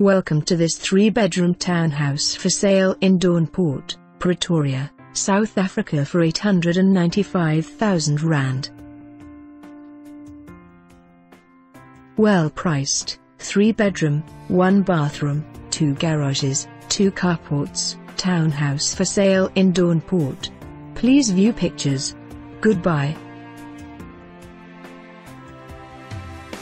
Welcome to this three-bedroom townhouse for sale in Doornpoort, Pretoria, South Africa for 895,000 Rand. Well priced, 3 bedroom, 1 bathroom, 2 garages, 2 carports, townhouse for sale in Doornpoort. Please view pictures. Goodbye.